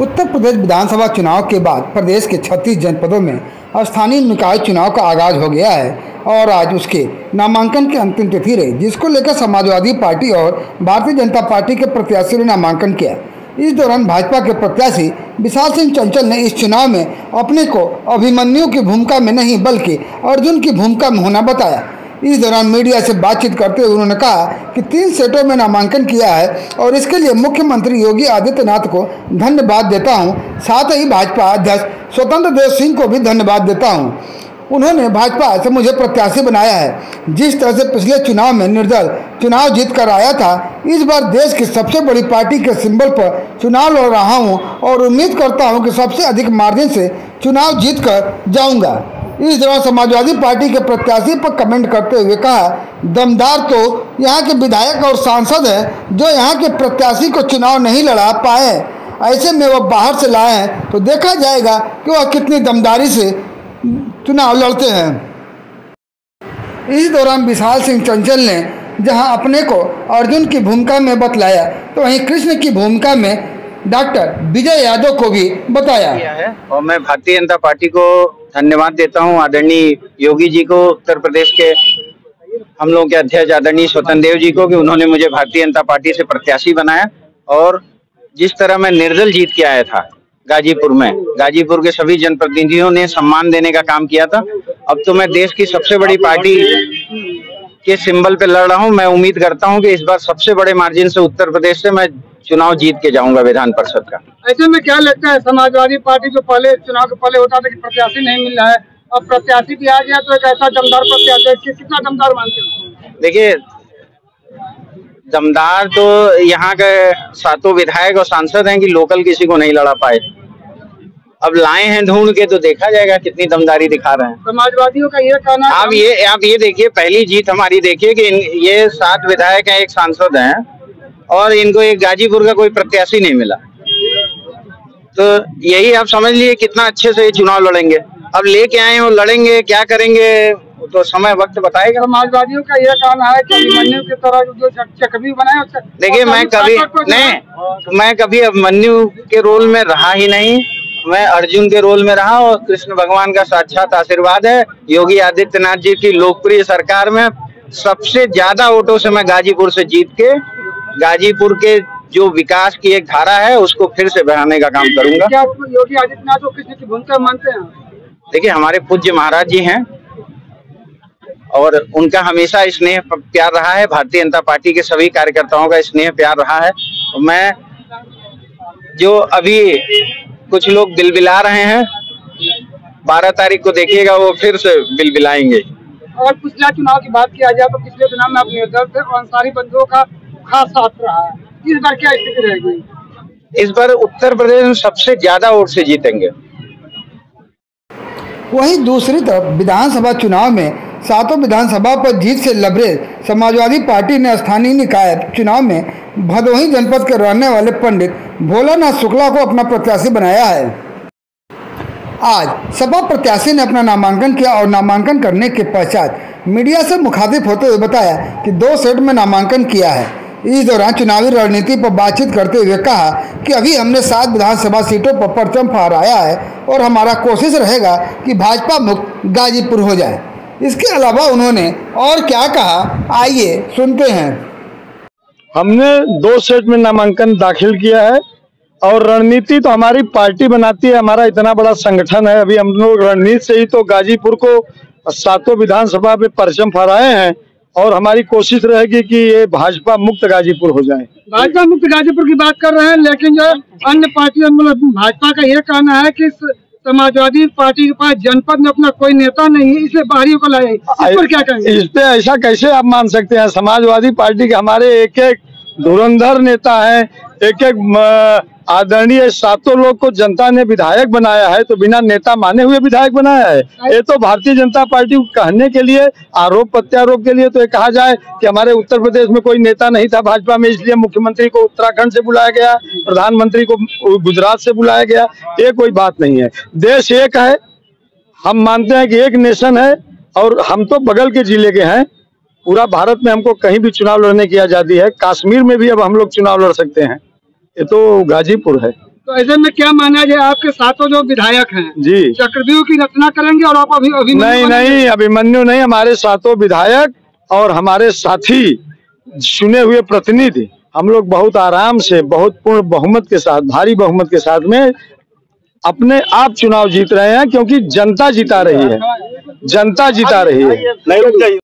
उत्तर प्रदेश विधानसभा चुनाव के बाद प्रदेश के 36 जनपदों में स्थानीय निकाय चुनाव का आगाज़ हो गया है और आज उसके नामांकन की अंतिम तिथि रही, जिसको लेकर समाजवादी पार्टी और भारतीय जनता पार्टी के प्रत्याशियों ने नामांकन किया। इस दौरान भाजपा के प्रत्याशी विशाल सिंह चंचल ने इस चुनाव में अपने को अभिमन्यु की भूमिका में नहीं, बल्कि अर्जुन की भूमिका में होना बताया। इस दौरान मीडिया से बातचीत करते हुए उन्होंने कहा कि तीन सेटों में नामांकन किया है और इसके लिए मुख्यमंत्री योगी आदित्यनाथ को धन्यवाद देता हूँ। साथ ही भाजपा अध्यक्ष स्वतंत्र देव सिंह को भी धन्यवाद देता हूँ। उन्होंने भाजपा से मुझे प्रत्याशी बनाया है। जिस तरह से पिछले चुनाव में निर्दल चुनाव जीत कर आया था, इस बार देश की सबसे बड़ी पार्टी के सिंबल पर चुनाव लड़ रहा हूँ और उम्मीद करता हूँ कि सबसे अधिक मार्जिन से चुनाव जीत कर जाऊँगा। इस दौरान समाजवादी पार्टी के प्रत्याशी पर कमेंट करते हुए कहा, दमदार तो यहाँ के विधायक और सांसद हैं, जो यहाँ के प्रत्याशी को चुनाव नहीं लड़ा पाए ऐसे में वह बाहर से लाए हैं तो देखा जाएगा कि वह कितनी दमदारी से चुनाव लड़ते हैं। इस दौरान विशाल सिंह चंचल ने, जहाँ अपने को अर्जुन की भूमिका में बतलाया तो वहीं कृष्ण की भूमिका में डॉक्टर विजय यादव को भी बताया। है, और मैं भारतीय जनता पार्टी को धन्यवाद देता हूँ आदरणीय योगी जी को, उत्तर प्रदेश के हम लोगों के अध्यक्ष आदरणीय स्वतंत्र देव जी को कि उन्होंने मुझे भारतीय जनता पार्टी से प्रत्याशी बनाया और जिस तरह मैं निर्दल जीत के आया था गाजीपुर में, गाजीपुर के सभी जनप्रतिनिधियों ने सम्मान देने का काम किया था। अब तो मैं देश की सबसे बड़ी पार्टी के सिंबल पे लड़ रहा हूँ। मैं उम्मीद करता हूँ कि इस बार सबसे बड़े मार्जिन से उत्तर प्रदेश से मैं चुनाव जीत के जाऊँगा विधान परिषद का। ऐसे में क्या लगता है समाजवादी पार्टी जो पहले चुनाव के पहले होता था कि प्रत्याशी नहीं मिल रहा है अब प्रत्याशी भी आ गया तो एक ऐसा दमदार प्रत्याशी कितना दमदार मानते हैं? देखिए दमदार तो यहाँ के सातों विधायक और सांसद हैं कि लोकल किसी को नहीं लड़ा पाए। अब लाए हैं ढूंढ के तो देखा जाएगा कितनी दमदारी दिखा रहे हैं। समाजवादियों का ये कहना है आप ये आप ये देखिए पहली जीत हमारी देखिए कि ये सात विधायक हैं एक सांसद हैं और इनको एक गाजीपुर का कोई प्रत्याशी नहीं मिला। तो यही आप समझ लिए कितना अच्छे से ये चुनाव लड़ेंगे। अब लेके आए हैं वो लड़ेंगे क्या करेंगे तो समय वक्त बताएगा। समाजवादियों का यह कहना है कि अभिमन्यु की तरह जो चक- बनाए देखिए मैं कभी नहीं मैं कभी अभिमन्यु के रोल में रहा ही नहीं। मैं अर्जुन के रोल में रहा और कृष्ण भगवान का साक्षात आशीर्वाद है। योगी आदित्यनाथ जी की लोकप्रिय सरकार में सबसे ज़्यादा वोटों से मैं गाजीपुर से जीत के गाजीपुर के जो विकास की एक धारा है उसको फिर से बढ़ाने का काम करूँगा। क्या योगी आदित्यनाथ को किसी की भूमिका मानते हैं? देखिए हमारे पूज्य महाराज जी हैं और उनका हमेशा स्नेह प्यार रहा है। भारतीय जनता पार्टी के सभी कार्यकर्ताओं का स्नेह प्यार रहा है। मैं जो अभी कुछ लोग दिल बिला रहे हैं। बारह तारीख को देखिएगा वो फिर से बिल बिलाएँगे। और पिछला चुनाव की बात किया जाए तो पिछले चुनाव में आप निर्दल थे और अंसारी बंधुओं का खास साथ रहा है। इस बार क्या स्थिति रहेगी? इस बार उत्तर प्रदेश में सबसे ज़्यादा वोट से जीतेंगे। वहीं दूसरी तरफ़ विधानसभा चुनाव में सातों विधानसभा पर जीत से लबरेज समाजवादी पार्टी ने स्थानीय निकाय चुनाव में भदोही जनपद के रहने वाले पंडित भोलानाथ शुक्ला को अपना प्रत्याशी बनाया है। आज सपा प्रत्याशी ने अपना नामांकन किया और नामांकन करने के पश्चात मीडिया से मुखातिब होते हुए बताया कि दो सेट में नामांकन किया है। इस दौरान चुनावी रणनीति पर बातचीत करते हुए कहा कि अभी हमने सात विधानसभा सीटों पर परचम फहराया है और हमारा कोशिश रहेगा कि भाजपा मुक्त गाजीपुर हो जाए। इसके अलावा उन्होंने और क्या कहा? आइए सुनते हैं। हमने दो सेट में नामांकन दाखिल किया है और रणनीति तो हमारी पार्टी बनाती है हमारा इतना बड़ा संगठन है। अभी हम लोग रणनीति से ही तो गाजीपुर को सातों विधानसभा में परचम फहराए हैं और हमारी कोशिश रहेगी कि ये भाजपा मुक्त गाजीपुर हो जाए। भाजपा मुक्त गाजीपुर की बात कर रहे हैं लेकिन जो अन्य पार्टियों मतलब भाजपा का ये कहना है कि समाजवादी पार्टी के पास जनपद में अपना कोई नेता नहीं है, इसलिए बाहरियों को लाए इस पर क्या कहेंगे? इस पे ऐसा कैसे आप मान सकते हैं? समाजवादी पार्टी के हमारे एक एक धुरंधर नेता है एक एक आदरणीय सातों लोग को जनता ने विधायक बनाया है तो बिना नेता माने हुए विधायक बनाया है। ये तो भारतीय जनता पार्टी कहने के लिए, आरोप प्रत्यारोप के लिए तो ये कहा जाए कि हमारे उत्तर प्रदेश में कोई नेता नहीं था भाजपा में, इसलिए मुख्यमंत्री को उत्तराखंड से बुलाया गया, प्रधानमंत्री को गुजरात से बुलाया गया, ये कोई बात नहीं है। देश एक है, हम मानते हैं कि एक नेशन है, और हम तो बगल के ज़िले के हैं पूरा भारत में हमको कहीं भी चुनाव लड़ने की आज़ादी है। कश्मीर में भी अब हम लोग चुनाव लड़ सकते हैं। ये तो गाजीपुर है। तो ऐसे में क्या माना जाए आपके सातों जो विधायक हैं जी। चक्रव्यूह की रचना करेंगे और आप अभी अभी नहीं नहीं अभिमन्यु नहीं हमारे सातों विधायक और हमारे साथी चुने हुए प्रतिनिधि हम लोग बहुत आराम से बहुत पूर्ण बहुमत के साथ भारी बहुमत के साथ में अपने आप चुनाव जीत रहे हैं क्योंकि जनता जिता रही है। जनता जिता रही है।